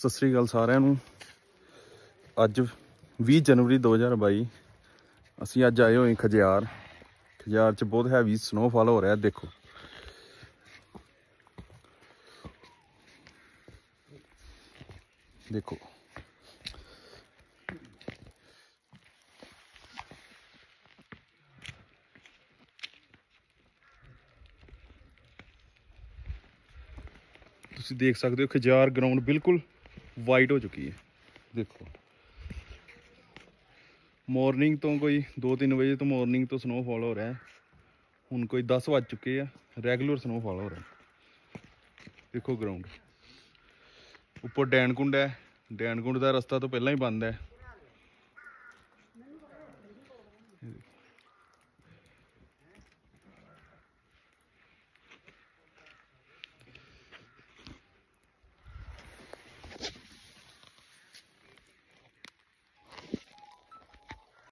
ਸਤਿ ਸ੍ਰੀ ਅਕਾਲ ਸਾਰਿਆਂ ਨੂੰ। ਅੱਜ 20 ਜਨਵਰੀ 2022 ਅਸੀਂ ਅੱਜ ਆਏ ਹੋਏ ਖਜਿਆਰ। ਖਜਿਆਰ 'ਚ ਬਹੁਤ ਹੈਵੀ ਸਨੋਫਾਲ ਹੋ ਰਿਹਾ, ਦੇਖੋ। ਦੇਖੋ। ਤੁਸੀਂ ਦੇਖ ਸਕਦੇ ਹੋ ਖਜਿਆਰ ਗਰਾਊਂਡ ਬਿਲਕੁਲ ਵਾਈਟ ਹੋ ਚੁੱਕੀ ਹੈ। ਦੇਖੋ। ਮਾਰਨਿੰਗ ਤੋਂ ਕੋਈ 2-3 ਵਜੇ ਤੋਂ ਮਾਰਨਿੰਗ ਤੋਂ ਸਨੋਫਾਲ ਹੋ ਰਿਹਾ ਹੈ। ਹੁਣ ਕੋਈ 10 ਵਜ ਚੁੱਕੇ ਆ। ਰੈਗੂਲਰ ਸਨੋਫਾਲ ਹੋ ਰਿਹਾ ਦੇਖੋ ਗਰਾਊਂਡ ਉੱਪਰ ਡੈਨਕੁੰਡ ਹੈ। ਡੈਨਕੁੰਡ ਦਾ ਰਸਤਾ ਤੋਂ ਪਹਿਲਾਂ ਹੀ ਬੰਦ ਹੈ।